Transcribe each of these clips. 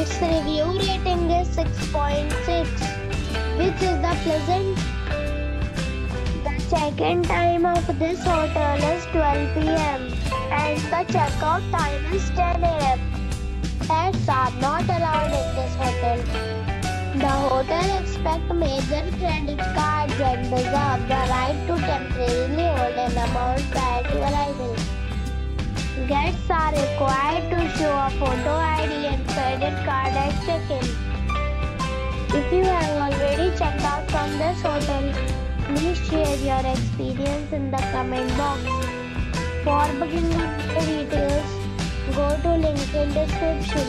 Its review rating is 6.6, which is the pleasant. The check-in time of this hotel is 12 pm and the checkout time is 10 am. Pets are not allowed in this hotel. The hotel expects major credit cards and reserve the right to temporarily hold an amount prior to arrival. Guests are required to show a photo ID and credit card at check-in. If you have already checked out from this hotel, please share your experience in the comment box. For booking details, go to link in description.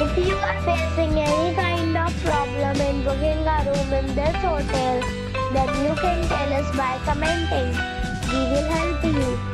If you are facing any kind of problem in booking a room in this hotel, then you can tell us by commenting. We will help you.